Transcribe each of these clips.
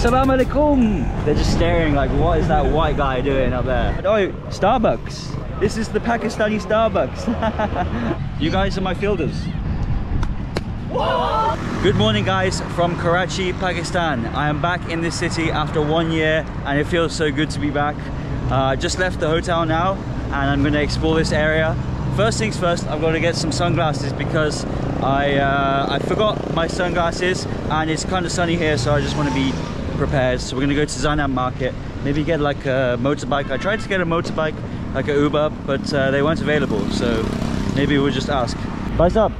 Assalamu alaikum. They're just staring like, what is that white guy doing up there? Oh, Starbucks. This is the Pakistani Starbucks. you guys are my fielders. Good morning guys from Karachi, Pakistan. I am back in this city after one year and it feels so good to be back. Uh, I just left the hotel now and I'm going to explore this area. First things first, I've got to get some sunglasses because I, uh, I forgot my sunglasses and it's kind of sunny here so I just want to be prepared. So we're going to go to Zainab Market, maybe get like a motorbike. I tried to get a motorbike, like a Uber, but uh, they weren't available so maybe we'll just ask. Bye up.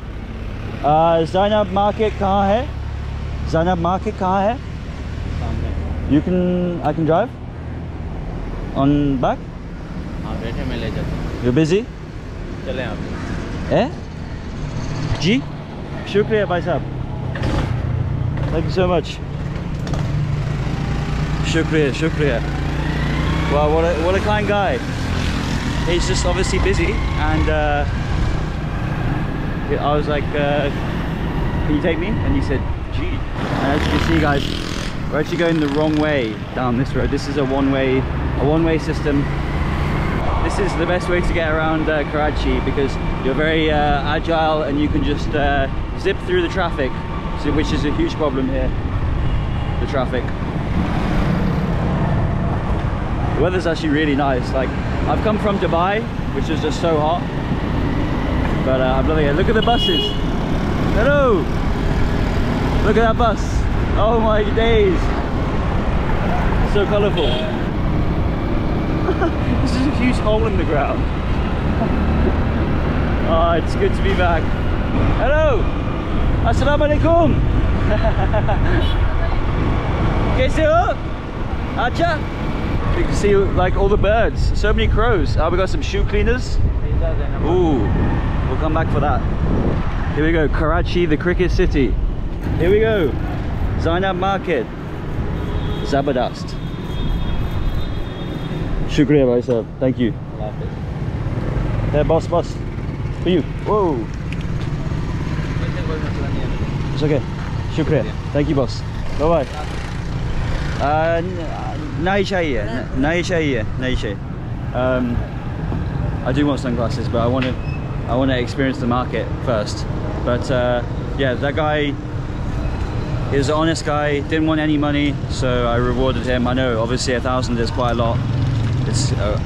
जाइनब market कहाँ है जाइनब market कहाँ है you can I can drive on back हाँ बैठे मैं ले जाता you busy चले आप ए जी शुक्रिया भाई साहब thank you so much Shukriya, Shukriya. Well, what a, what a kind guy. He's just obviously busy and uh, I was like, uh, can you take me? And he said, gee. And as you can see guys, we're actually going the wrong way down this road. This is a one-way a one-way system. This is the best way to get around uh, Karachi because you're very uh, agile and you can just uh, zip through the traffic, which is a huge problem here, the traffic. The weather's actually really nice. Like, I've come from Dubai, which is just so hot but uh, I'm loving it. Look at the buses. Hello. Look at that bus. Oh my days. So colourful. this is a huge hole in the ground. oh, it's good to be back. Hello. Assalamu alaikum. कैसे हो? Acha? You can see like all the birds. So many crows. Oh, we got some shoe cleaners. Ooh. We'll come back for that. Here we go, Karachi, the cricket city. Here we go, Zainab Market, Zabardast. Shukriya, bhai sahab. Thank you. There, boss, boss. For you. Whoa. It's okay. Shukriya. Thank you, boss. Bye bye. Uh, chahiye. Nahi chahiye. Nahi chahiye. Um, I do want sunglasses, but I want to I want to experience the market first. But uh, yeah, that guy is an honest guy, didn't want any money, so I rewarded him. I know obviously a thousand is quite a lot. It's uh,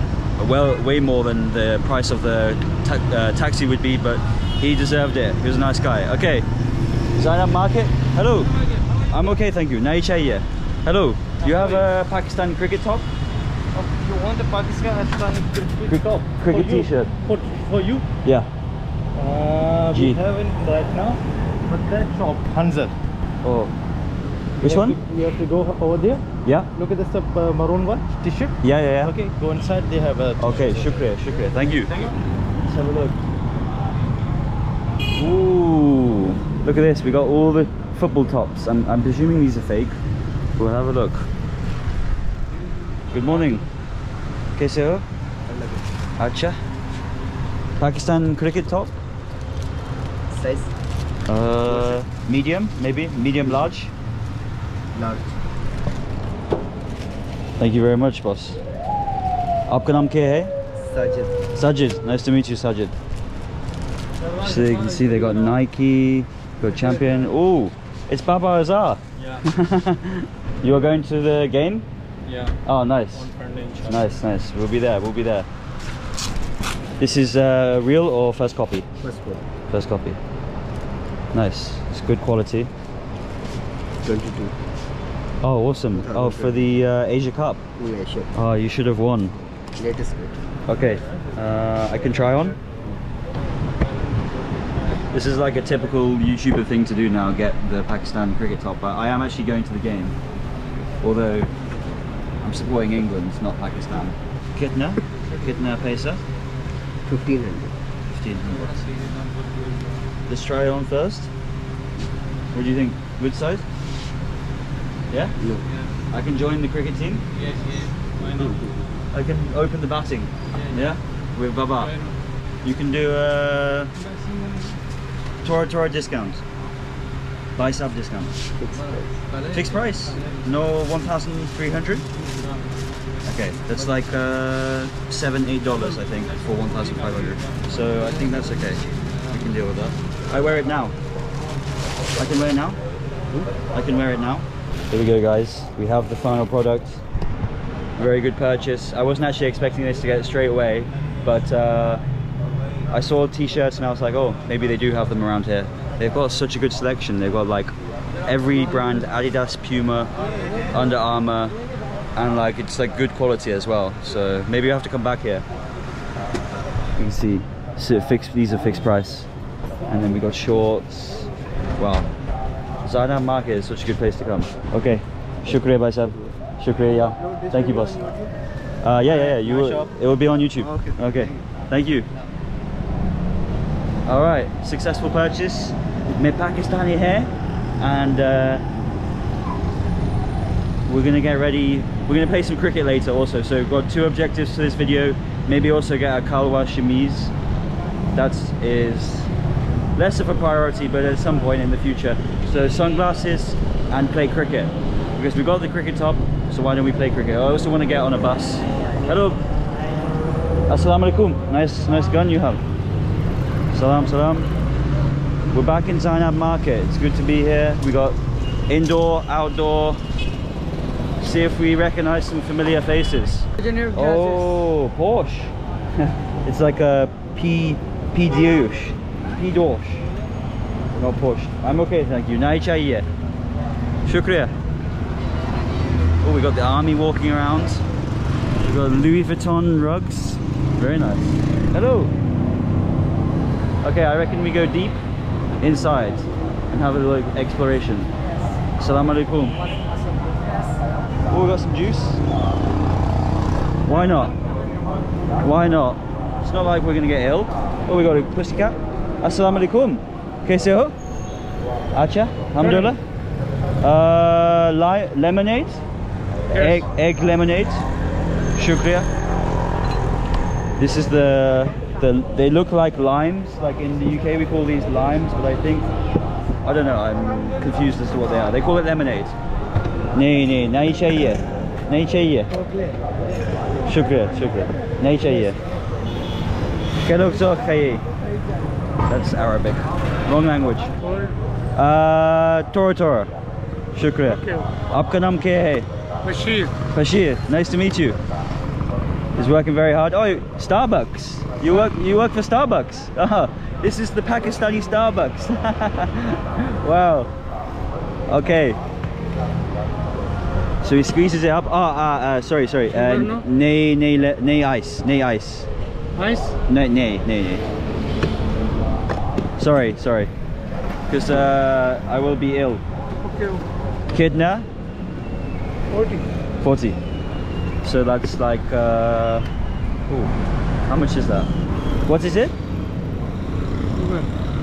well way more than the price of the ta uh, taxi would be, but he deserved it. He was a nice guy. Okay, Zainab Market. Hello. I'm okay, thank you. Nahi chahiye. Hello. You have a Pakistan cricket top? You want the Pakistan cricket top? Cricket t-shirt. For, for you? Yeah. Uh, we haven't right now, but that shop, Hanzar. Oh. Which one? to- you have to go over there. Yeah. Look at this uh, maroon one, t-shirt. Yeah, yeah, yeah. Okay, go inside. They have a. Okay, shukriya, shukriya. Thank you. Thank you. Let's have a look. Ooh, look at this. We got all the football tops. I'm, I'm presuming these are fake. We'll have a look. Good morning. कैसे हो Acha. Pakistan cricket top? Size? Uh, medium, maybe. Medium large? Large. Thank you very much, boss. आपका नाम क्या hai? Sajid. Sajid. Nice to meet you, Sajid. So you can see they got Nike, got Champion. Oh, it's Babar Azam. Yeah. you are going to the game? Yeah. Oh, nice. On Sunday. Nice, nice. We'll be there, we'll be there. This is uh, real or first copy? First one. First copy. Nice. It's good quality. 22. Oh, awesome. Oh, for the uh, Asia Cup. Yeah, sure. Oh, you should have won. Latest bit. Okay, uh, I can try on. This is like a typical YouTuber thing to do now, get the Pakistan cricket top, but I am actually going to the game. Although, I'm supporting England, not Pakistan. Kitna? Kitna paisa? 1500. 1500. Let's try it on first. What do you think? Good size? Yeah? No. I can join the cricket team? Yes, yes. Why not? I can open the batting. Yeah. Yeah? With Baba. Why not? You can do a Tora Tora discount. Buy sub discount. Fixed price. Fixed price? No 1,300? Okay, that's like uh, seven, eight dollars I think for 1,500. So I think that's okay. We can deal with that. I wear it now. I can wear it now? I can wear it now. Here we go guys. We have the final product. Very good purchase. I wasn't actually expecting this to get straight away, but uh, I saw t-shirts and I was like, oh, maybe they do have them around here. They've got such a good selection. They've got like every brand, Adidas, Puma, Under Armour, and like it's like good quality as well. So maybe I have to come back here. You can see, so fixed. These are fixed price, and then we got shorts. Wow, Zainab Market is such a good place to come. Okay, shukriya, bhai sahab. Shukriya, yeah. Thank you, boss. Uh, yeah, yeah, yeah. You will, it will be on YouTube. Okay. Okay. Thank you. All right, successful purchase. My Pakistani hair, and uh, we're gonna get ready. We're gonna play some cricket later also. So we've got two objectives for this video. Maybe also get a Kalwa chemise. That is less of a priority, but at some point in the future. So sunglasses and play cricket because we've got the cricket top. So why don't we play cricket? I also want to get on a bus. Hello. Assalamu alaikum. Nice, nice gun you have. Salam, salam. We're back in Zainab Market. It's good to be here. We got indoor, outdoor. See if we recognize some familiar faces. Oh, Porsche. it's like a P P Diouche. P Dorsch. Not Porsche. I'm okay, thank you. Nai chahiye. Shukriya. Oh, we got the army walking around. We got Louis Vuitton rugs. Very nice. Hello. Okay, I reckon we go deep inside and have a little exploration. Salam alaikum. Oh, we got some juice. Why not? Why not? It's not like we're gonna get ill. Oh, we got a pussycat. Assalamu alaikum. Kaise ho? Acha, alhamdulillah. Uh, li lemonade? Egg, egg lemonade. Shukriya. This is the, the, they look like limes. Like in the UK we call these limes, but I think, I don't know, I'm confused as to what they are. They call it lemonade. Nee, nee, nahi chahiye. Nahi chahiye. Shukriya, shukriya. Nahi chahiye. Kelok zo khayi. That's Arabic. Wrong language. Uh, Tora Tora. Shukriya. Aapka naam kya hai? Bashir. Bashir, nice to meet you. He's working very hard. Oh, Starbucks. You work you work for Starbucks. Ah, this is the Pakistani Starbucks. wow. Okay. So he squeezes it up. Ah, ah, uh, sorry, sorry. Uh, Sugar, no? nay, nay, nay, ice, nay, ice. Nice. Nay, nay, nay, nay. Sorry, sorry. Because uh, I will be ill. Okay. Kidna, 40. 40 so that's like uh ooh, how much is that what is it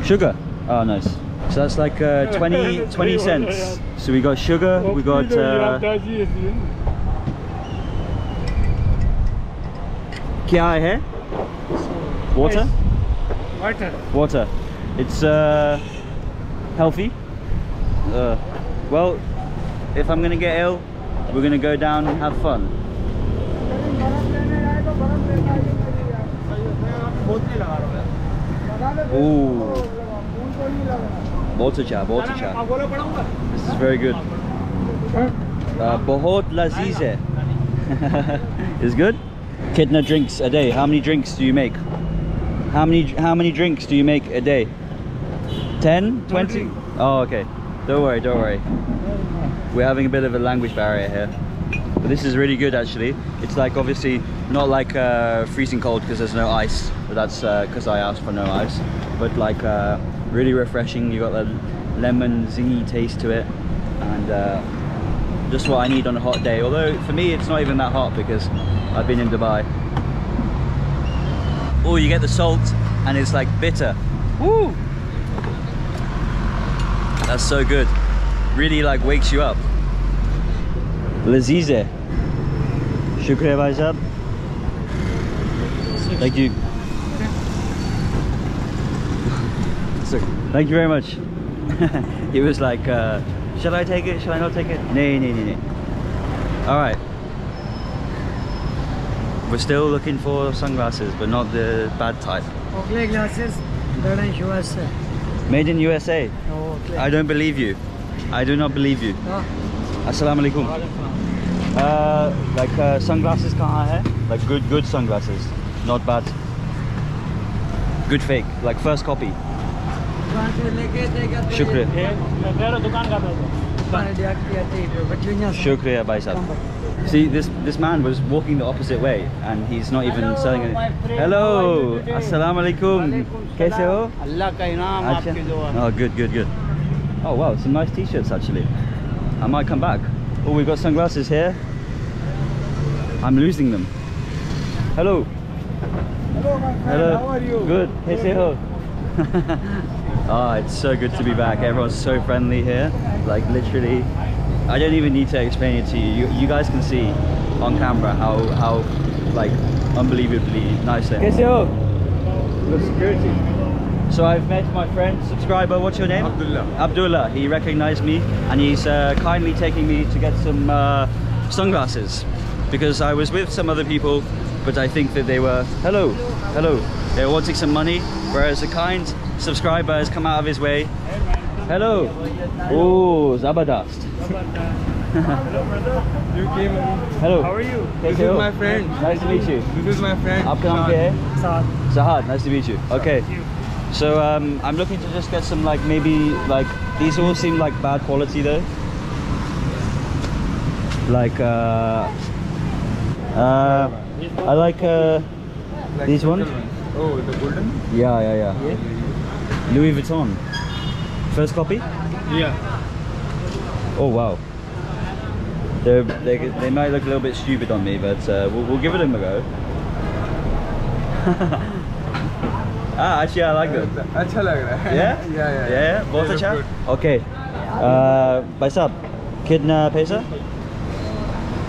sugar oh nice so that's like uh 20 20 cents. So we got sugar we got uh kya hai? Water? Water. water. It's uh healthy. Uh well if i'm gonna get ill we're gonna go down and have fun. Ooh. Bolsa cha. This is very good. Uh, lazize. is good? Kidna drinks a day? How many drinks do you make? How many how many drinks do you make a day? 10? 20? Oh, okay. Don't worry, don't worry. We're having a bit of a language barrier here. But this is really good actually. It's like obviously not like uh, freezing cold because there's no ice. But that's because uh, I asked for no ice. But like uh, really refreshing. You got the lemon zingy taste to it. And uh, just what I need on a hot day. Although for me it's not even that hot because I've been in Dubai. Oh you get the salt and it's like bitter. Woo! that's so good. Really like wakes you up. Lazize. Thank you thank you very much he was like, uh, "Shall I take it? Shall I not take it?" Nee, nee, nee, nee. All right. We're still looking for sunglasses, but not the bad type. Oakley glasses, that is USA. Made in USA. I don't believe you. I do not believe you. हाँ, Assalamu alaikum. Uh, like uh, sunglasses kahan hai? Like good, good sunglasses, not bad. Good fake, like first copy. दुकान से लेके देगा तो Shukriya. मैं कह रहा हूँ दुकान का दुकान दिया किया थी बच्चों ने Shukriya, bhai sahab. See, this this man was walking the opposite way, and he's not even selling it. Hello, assalamu alaikum. Kaise ho? अल्लाह का इनाम Acha. आपके दुआ Oh, good, good, good. Oh wow, some nice t-shirts actually. I might come back. Oh, we've got sunglasses here. I'm losing them. Hello. Hello my friend, Hello. how are you? Good. Kaise ho? oh, it's so good to be back. Everyone's so friendly here. Like literally, I don't even need to explain it to you. You, you guys can see on camera how how like unbelievably nice they are. Kaise ho? Good security. So I've met my friend, subscriber. What's your name? Abdullah. Abdullah. He recognized me and he's uh, kindly taking me to get some uh, sunglasses because I was with some other people, but I think that they were hello, hello. They were wanting some money, whereas a kind subscriber has come out of his way. Hello. Oh, Zabardast. Hello, brother. You came. Hello. How are you? This is my friend. Nice to meet you. This is my friend. Aapka? Sahad. Sahad. Nice to meet you. Okay. So um, I'm looking to just get some like maybe like these all seem like bad quality though. Like uh, uh, I like uh, these ones. Oh, the golden. Yeah, yeah, yeah. yeah. Louis Vuitton. First copy? Yeah. Oh wow. They're, they they might look a little bit stupid on me, but uh, we'll, we'll give it a go. ah, actually I like them. अच्छा लग रहा है. Yeah? Yeah, yeah. Yeah, बहुत They look अच्छा? good. Okay. Uh, भाई साहब, कितना पैसा?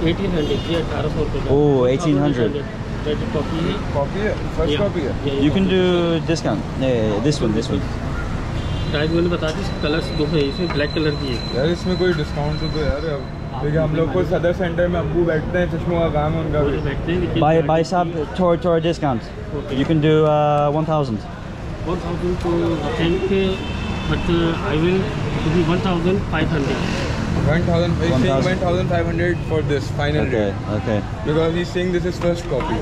1800 ये 1800 रुपए का Oh, 1800. copy. Copy First copy you can do this one. Yeah, this one, this one. मैंने बता दी कलर्स दो है इसमें ब्लैक कलर की है। यार इसमें कोई डिस्काउंट तो यार अब। क्योंकि हम लोग को सदर सेंटर में अबू बैठते हैं चश्मों का काम है उनका भाई भाई साहब थोड़ा थोड़ा डिस्काउंट यू कैन डू 1000 1000 तो I think but I will to be 1500 1000 he's saying 1500 for this final Okay, rate okay. because he's saying this is first copy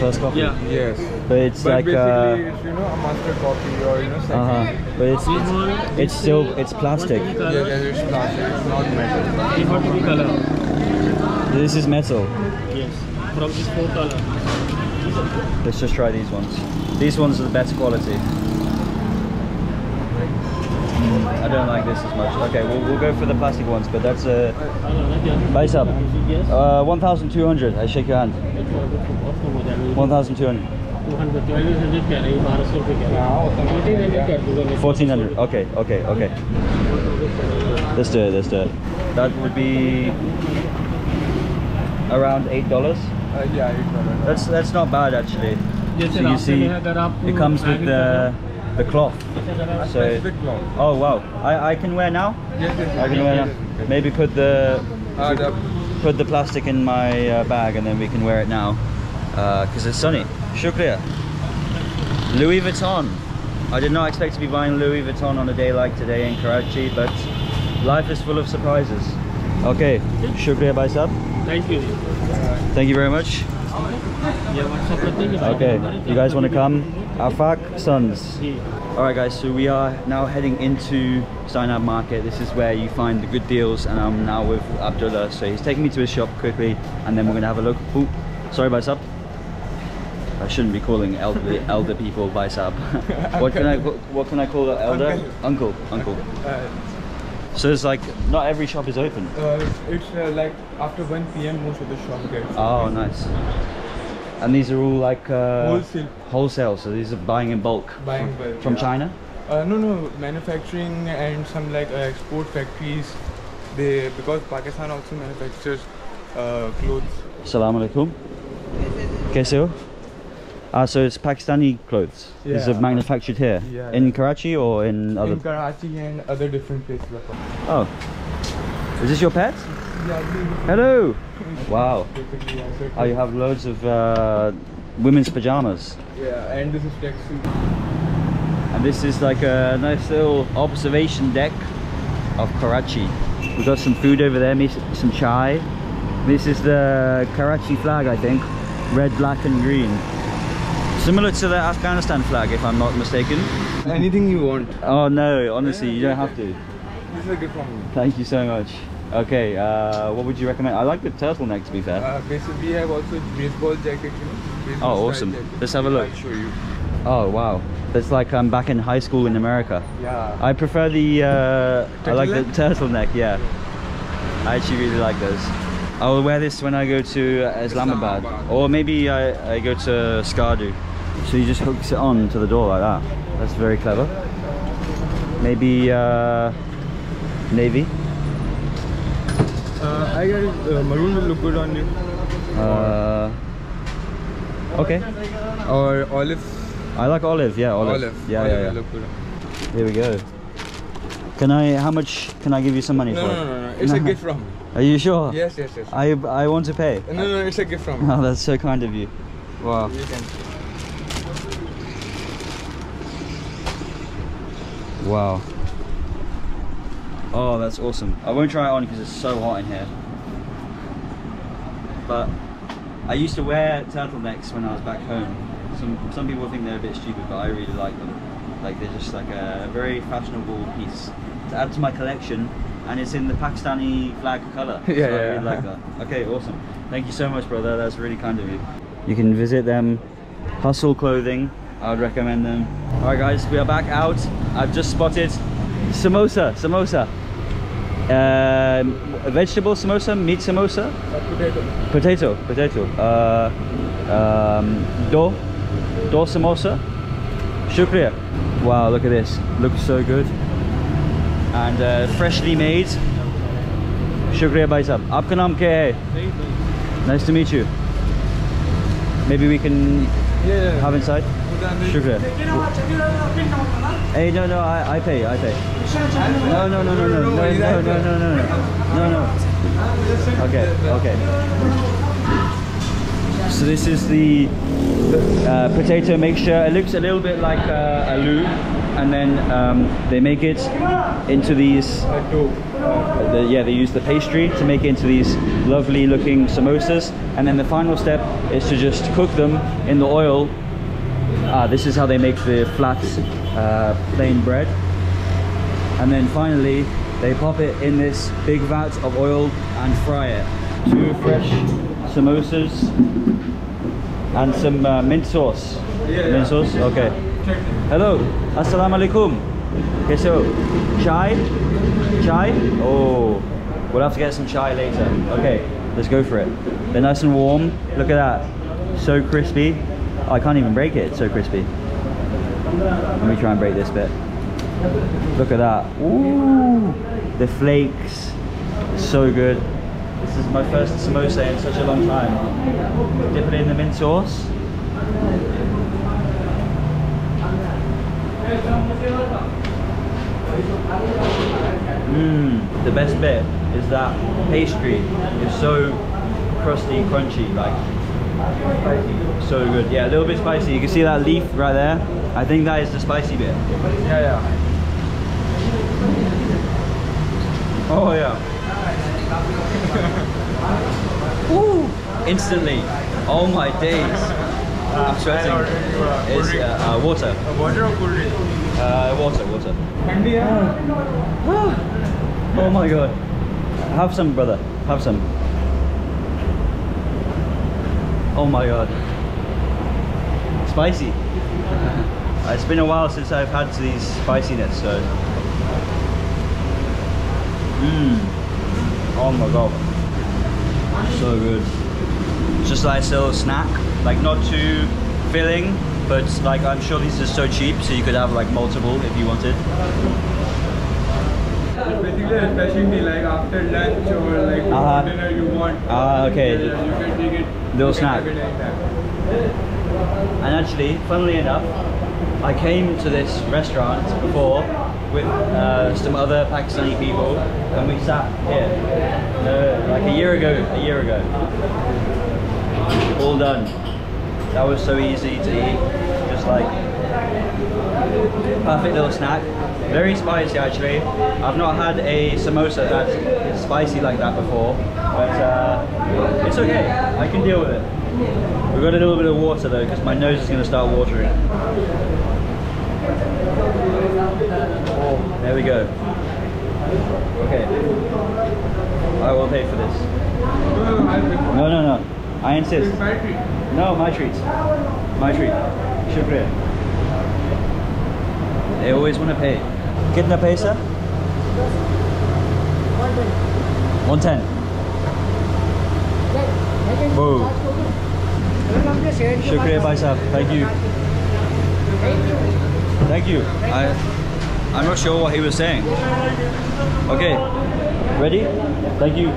First copy. Yeah. yes But it's but like basically uh, it's you know a master copy or you know uh huh. But it's it's, it's still it's plastic. yes, yes it's plastic it's not metal ये got to be color This is metal. yes from this four color Let's just try these ones. These ones are the better quality. I don't like this as much. Okay, we'll, we'll go for the plastic ones, but that's a base up. Uh, 1,200. I shake your hand. 1,200. 1400 okay okay okay let's do it let's do it that would be around eight dollars uh, yeah that's that's not bad actually so you see it comes with the the cloth. So oh wow. I, I can wear now? Yes, yes, I can wear now. Maybe put the, put the plastic in my uh, bag and then we can wear it now. Because uh, it's sunny. Shukriya. Louis Vuitton. I did not expect to be buying Louis Vuitton on a day like today in Karachi, but life is full of surprises. Okay, Shukriya Bhai Sab. Thank you. Thank you very much. Okay, you guys want to come? Afak Sons. Alright guys, so we are now heading into Zainab Market. This is where you find the good deals and I'm now with Abdullah. So he's taking me to his shop quickly and then we're going to have a look. Ooh, sorry Baisab. I shouldn't be calling elderly, elder people Baisab. what can I what can I call the elder? Uncle. Uncle. uh, So it's like not every shop is open. uh, it's uh, like after 1 p.m. most of the shop gets Oh, nice. And these are all like uh, wholesale. Wholesale. So these are buying in bulk. Buying from, bulk. From yeah. China. Uh, no, no, manufacturing and some like uh, export factories. They because Pakistan also manufactures uh, clothes. Assalamu alaikum. Kaise ho? Uh, so it's Pakistani clothes. Yeah. These are manufactured here yeah, in yeah. Karachi or in other. In Karachi and other different places. Oh, is this your pet? Hello. Wow. Oh, you have loads of uh, women's pajamas, Yeah, and this is tracksuit. and this is like a nice little observation deck of Karachi. We got some food over there, some chai. This is the Karachi flag, I think, red, black, and green. Similar to the Afghanistan flag, if I'm not mistaken. Anything you want. Oh no, honestly, you don't have to. This is a from me. Thank you so much. Okay, uh, what would you recommend? I like the turtleneck to be fair. Uh, basically, we have also baseball jacket, you know. baseball Oh, awesome. jacket. Let's have a look. I'll show you. Oh wow, that's like I'm back in high school in America. Yeah. I prefer the, uh, I like the turtleneck, yeah. I actually really like those. I'll wear this when I go to Islamabad. Islamabad. Or maybe I, I go to Skardu. So he just hooks it on to the door like that. That's very clever. Maybe uh, navy. I got uh, maroon will look good on you. Uh, okay. Or olive. I like olive, yeah, olive. Yeah, olive yeah, yeah. Look good. Here we go. Can I, how much can I give you some money No, for no, it? no, no, It's a gift from. Are you sure? Yes, yes, yes. I, I want to pay. No, no, it's a gift from. Oh, that's so kind of you. Wow. You can. Wow. Oh, that's awesome. I won't try it on because it's so hot in here. But I used to wear turtlenecks when I was back home. Some some people think they're a bit stupid, but I really like them. Like they're just like a very fashionable piece to add to my collection, and it's in the Pakistani flag color. Yeah, so I yeah, really yeah. like that. Okay, awesome. Thank you so much, brother. That's really kind of you. You can visit them. Hustle Clothing. I would recommend them. All right, guys, we are back out. I've just spotted samosa. Samosa. Um, vegetable samosa, meat samosa, potato. potato, potato. Uh, um, do, do samosa. Shukriya. Wow, look at this. Looks so good. And uh, freshly made. Shukriya bhai sahab. Aapka naam kya hai? Nice to meet you. Maybe we can Yeah, yeah. have inside. Shukriya. Hey, no, no, I, I pay, I pay. No, no, no, no, no, no, no, no, no, no, no, no, no. Okay, okay. So this is the uh, potato mixture. It looks a little bit like uh, aloo, and then um, they make it into these. Uh. Uh, the, yeah, they use the pastry to make into these lovely looking samosas, and then the final step is to just cook them in the oil. Ah, this is how they make the flat, uh, plain bread. And then finally, they pop it in this big vat of oil and fry it. Two fresh samosas and some uh, mint sauce. Yeah, mint yeah. sauce? Okay. Hello, assalamu alaikum. Okay, so chai, chai. Oh, we'll have to get some chai later. Okay, let's go for it. They're nice and warm. Look at that, so crispy. I can't even break it. It's so crispy. Let me try and break this bit. Look at that. Ooh, the flakes. So good. This is my first samosa in such a long time. Dip it in the mint sauce. Mmm, the best bit is that pastry is so crusty, crunchy, like so good. Yeah, a little bit spicy. You can see that leaf right there. I think that is the spicy bit. Yeah, yeah. Oh yeah. Woo! Instantly. Oh my days. I'm sweating. It's uh, uh, water. Uh, water or cool drink? Uh, water, water. Thandi hai? Oh my god. Have some, brother. Have some. Oh my god. Spicy. it's been a while since I've had these spiciness, so. Mmm. Oh my god. So good. Just like a little snack. Like not too filling, but like I'm sure these are so cheap, so you could have like multiple if you wanted. Basically a specialty like after lunch or like Uh-huh. dinner you want. Ah, okay. Yeah, yeah, you can take it. It anytime. And actually, funnily enough, I came to this restaurant before with uh, some other Pakistani people, and we sat here uh, like a year ago. A year ago, all done. That was so easy to eat, just like perfect little snack. Very spicy actually. I've not had a samosa that's spicy like that before, but uh, it's okay. I can deal with it. We've got a little bit of water though, because my nose is going to start watering. Oh, there we go. Okay. I will pay for this. No, no, no. I insist. No, my treat. My treat. Shukriya. They always want to pay. Kitna paisa? 110. Whoa. Shukriya bhai sahab. Thank you. Thank you. I, I'm not sure what he was saying. Okay. Ready? Thank you.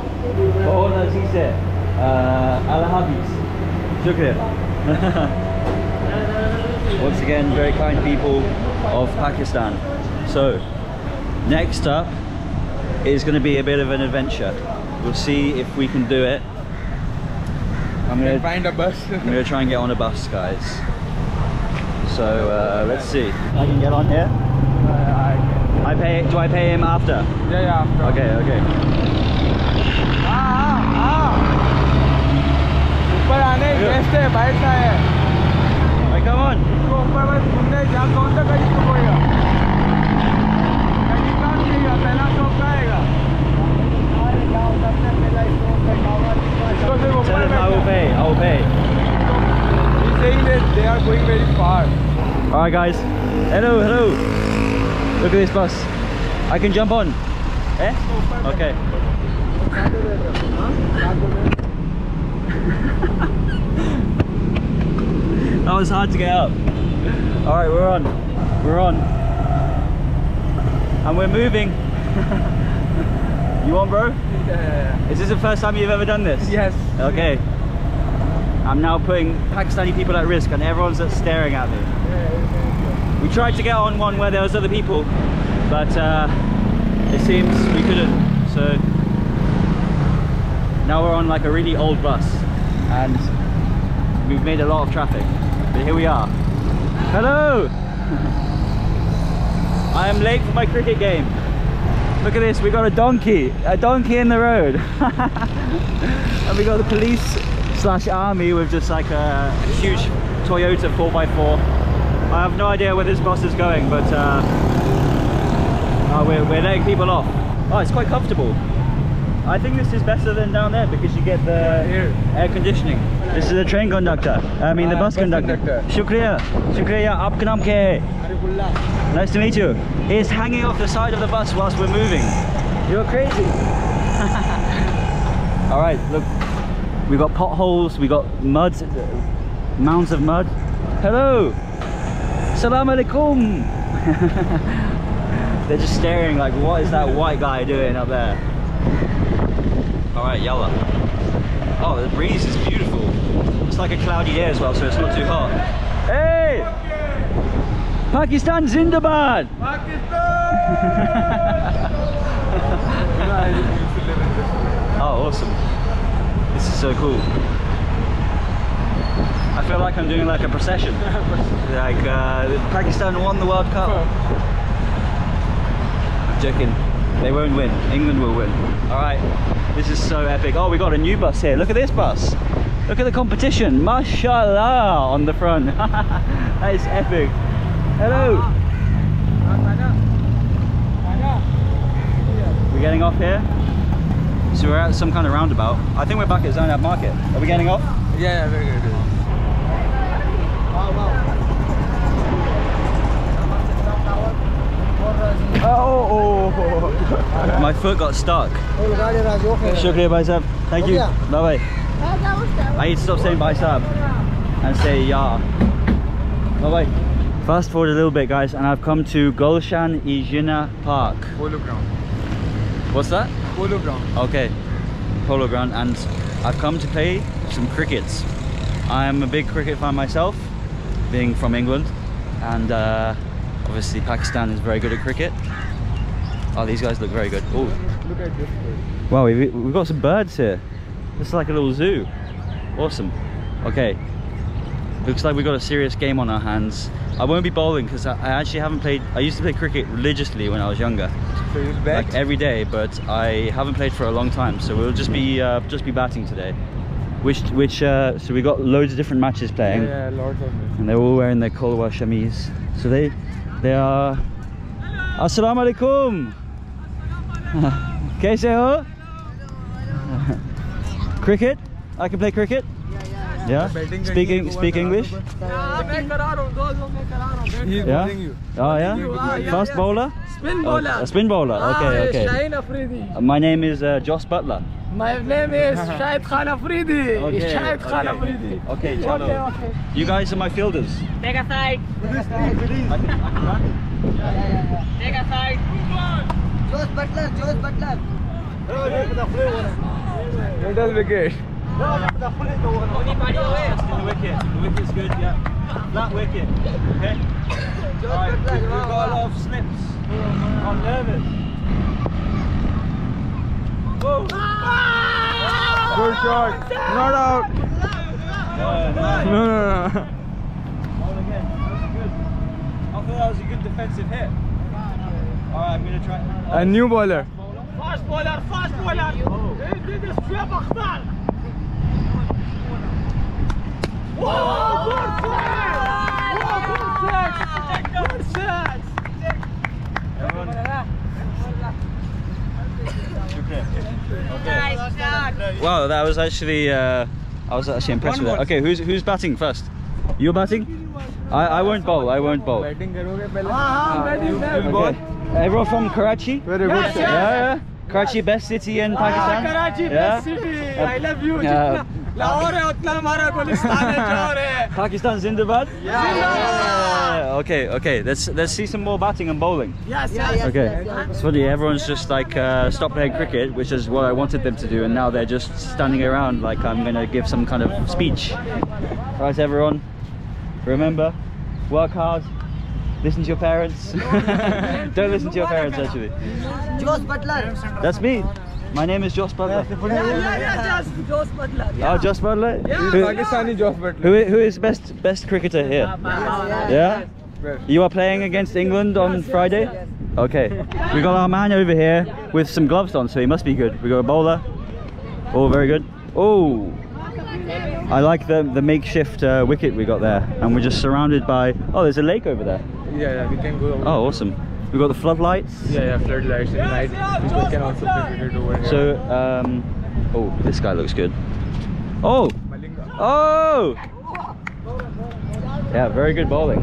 Oh, that's he said. Uh, Allah Hafiz. Shukriya. Once again, very kind people of Pakistan. So, next up is going to be a bit of an adventure. We'll see if we can do it. I'm And going to find a bus. I'm gonna try and get on a bus, guys. So uh, let's see. I can get on here. I pay. Do I pay him after? yeah, yeah. After. Okay, okay. हाँ हाँ ऊपर आने best है bike का है Right, come on. इसको ऊपर बस घूमने जहाँ कौन सा गाड़ी को होएगा I will pay, I will pay. Saying that they are going very far. Alright guys. Hello, hello. Look at this bus. I can jump on. Eh? Okay. that was hard to get up. Alright, we're on. We're on. And we're moving. you on, bro? Yeah. Is this the first time you've ever done this? Yes. Okay. I'm now putting Pakistani people at risk and everyone's staring at me. Yeah, we tried to get on one where there was other people, but uh, it seems we couldn't. So now we're on like a really old bus and we've made a lot of traffic. But here we are. Hello! I am late for my cricket game. Look at this, we got a donkey, a donkey in the road. and we got the police slash army with just like a huge Toyota 4x4. I have no idea where this bus is going, but uh, uh, we're, we're letting people off. Oh, it's quite comfortable. I think this is better than down there because you get the Air. air conditioning. This is the train conductor. I mean the Ah, bus, conductor. Shukriya. Shukriya. Aapka naam kya hai? Nice to meet you. It's hanging off the side of the bus whilst we're moving. You're crazy. All right, look. We've got potholes. We've got mud, mounds of mud. Hello. Salam alaikum. They're just staring like, what is that white guy doing up there? All right, yalla. Oh, the breeze is beautiful. It's like a cloudy day as well, so it's not too hot. Hey! Pakistan Zindabad! Pakistan! oh, awesome. This is so cool. I feel like I'm doing like a procession. like uh, Pakistan won the World Cup. I'm joking. They won't win. England will win. All right. This is so epic. Oh, we got a new bus here. Look at this bus. Look at the competition. Mashallah on the front. that is epic. Hello. We're getting off here. So we're at some kind of roundabout. I think we're back at Zainab Market. Are we getting off? Yeah, yeah, very good. Oh, my foot got stuck. Shukriya bhai sahab. Thank you. Bye bye. I need to stop saying bhai sahab and say ya. Bye bye. Fast forward a little bit guys and I've come to Gulshan-e-Jinnah Park. Polo ground. What's that? Polo ground. Okay, polo ground, and I've come to play some crickets. I'm a big cricket fan myself, being from England, and uh, obviously Pakistan is very good at cricket. Oh, these guys look very good. Oh, Look at this bird. wow, we've, we've got some birds here. This is like a little zoo. Awesome. Okay. Looks like we've got a serious game on our hands. I won't be bowling because I, I actually haven't played. I used to play cricket religiously when I was younger, So like every day, but I haven't played for a long time. So we'll just be uh, just be batting today. Which which uh, so we got loads of different matches playing, yeah, lots of this. and they're all wearing their Kolwa shamis. So they they are. Assalamu alaikum. Kaise ho? cricket? I can play cricket. Yeah. Speaking speak English. Yeah. Oh yeah. First bowler. Spin oh, bowler. Oh, spin bowler. Okay, okay. Uh, my name is uh, Jos Buttler. My name is Shahid Khan Afridi. Okay, Shahid Khan Afridi. Okay, okay, okay. You guys are my fielders. Take a side. Take a side. Jos Buttler. Jos Buttler. Let us begin. Middle wicket. Just in the wicket. The wicket's good, yeah. Flat wicket. Okay. Alright, we've, we've got a lot of slips. I'm nervous. Whoa. Good shot. Not out. No, no. No, no, no. Hold again. That was good. I thought that was a good defensive hit. Alright, I'm gonna try. A new bowler. Fast bowler, fast bowler. This is Shoaib Akhtar. Wow, that was actually uh, I was actually impressed with that. Okay, who's who's batting first? You're batting? I I won't bowl. I won't bowl. Ah, okay. Everyone from Karachi? Very good. Yeah, yeah. Karachi, best city in ah, Pakistan. Karachi, best city. I love you. Lahore है उतना हमारा Gulistan Pakistan Zindabad? Yeah. yeah. Okay, okay. Let's let's see some more batting and bowling. Yes, yes. yes okay. Yes, yes, It's funny. Everyone's just like uh, playing cricket, which is what I wanted them to do, and now they're just standing around like I'm gonna give some kind of speech. Right, everyone. Remember, work hard. Listen to your parents. Don't listen to your parents, actually. Jos Buttler. That's me. My name is Jos Buttler. Yeah, yeah, yeah, just Jos Buttler. Oh, Jos Buttler. Yeah. Who, Pakistani Jos Buttler. who, who is best best cricketer here? Yeah. Best. You are playing against England on Friday? Yes, Okay. We got our man over here with some gloves on, so he must be good. We got a bowler. Oh, very good. Oh. I like the the makeshift uh, wicket we got there, and we're just surrounded by. Oh, there's a lake over there. Yeah, yeah, we can go. over. Oh, awesome. We got the floodlights. Yeah, yeah, floodlights at night. People can also play over here. So, um, oh, this guy looks good. Oh, oh. Yeah, very good bowling.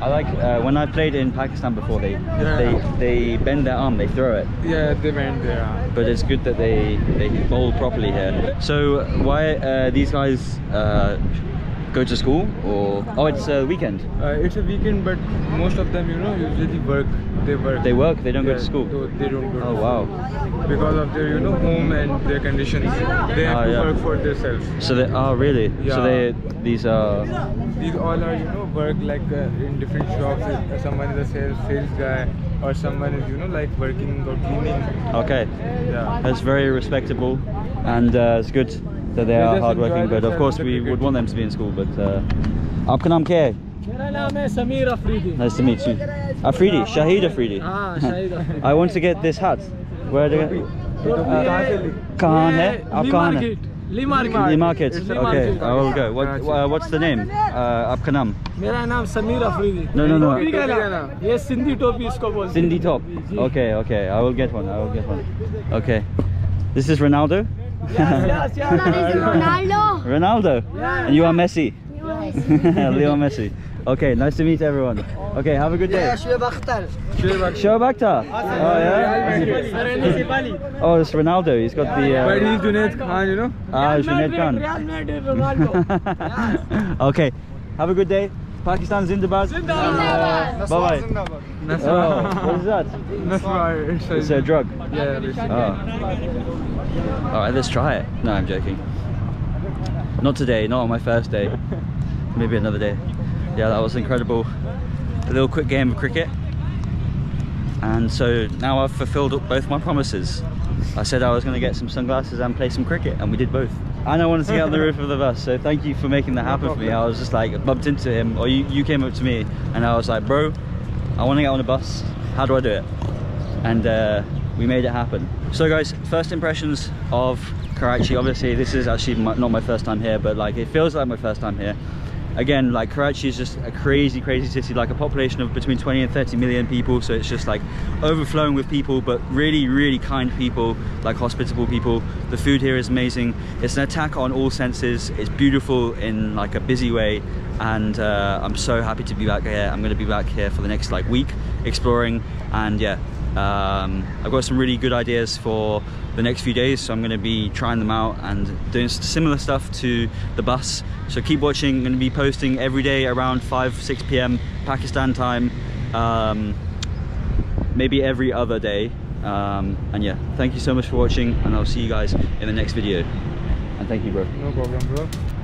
I like uh, when I played in Pakistan before. They they they bend their arm, they throw it. Yeah, they bend their arm. but it's good that they they bowl properly here. So why uh, these guys uh, go to school or oh it's a weekend? Uh, it's a weekend, but most of them, you know, usually work. They work. They work. They don't go to school. so They don't go. Oh wow. Because of their, you know, home and their conditions, they have Ah, to yeah. work for themselves. So they oh really? yeah. So they these are These all are, you know, work like uh, in different shops. Uh, someone is a sales sales guy, or someone is, you know, like working or cleaning. okay. Yeah. That's very respectable, and uh, it's good that they They are just hardworking. enjoy But of themselves course, with the we cricket. would want them to be in school. But uh, आपका नाम क्या है? मेरा नाम है Sameer Afridi Nice to meet you. Afridi, Shahid Afridi. हाँ Shahid Afridi I want to get this hat. Where do टोपी I? कहाँ से ली? कहाँ है? आप ली कहाँ है? Market Lee market Lee Market. It's Lee Okay, Market. I will go. What, Karachi. uh, what's the name? Uh, आपका नाम? मेरा नाम Sameer Afridi No, no, no. टोपी का टोपी का नाम ये सिंधी टोपी इसको बोलते हैं। Cindy Top. Ji. Okay, okay. I will get one. I will get one. Okay. This is Ronaldo. Yes, yes, Ronaldo. Ronaldo. Yes. And you are Messi. You are Messi. Leo Messi. Okay, nice to meet everyone. Okay, have a good day. Yeah, Shoaib Akhtar. Shoaib Oh, yeah? Oh, it's Ronaldo. He's got the... Uh... Where is Junaid Khan, you know? Ah, Junaid Khan. okay, have a good day. Pakistan Zindabad. Zindabad. Bye bye. Oh, what is that? Nasra. It's a, drug. yeah. Oh. Alright, let's try it. No, I'm joking. Not today, not on my first day. Maybe another day. Yeah, that was incredible. A little quick game of cricket. And so now I've fulfilled up both my promises. I said I was going to get some sunglasses and play some cricket, and we did both. And I wanted to get on the roof of the bus, so thank you for making that happen for me. I was just like bumped into him, or you, you came up to me, and I was like, bro, I want to get on a bus. How do I do it? And uh, we made it happen. So guys, first impressions of Karachi. Obviously, this is actually my, not my first time here, but like it feels like my first time here again like Karachi is just a crazy crazy city like a population of between 20 and 30 million people so it's just like overflowing with people but really really kind people like hospitable people. The food here is amazing. It's an attack on all senses. It's beautiful in like a busy way and uh, I'm so happy to be back here. I'm gonna be back here for the next like week exploring and yeah um, I've got some really good ideas for the next few days so I'm going to be trying them out and doing similar stuff to the bus so keep watching I'm going to be posting every day around 5 6 p.m. Pakistan time um, maybe every other day um, and yeah thank you so much for watching and I'll see you guys in the next video and thank you bro No problem, bro.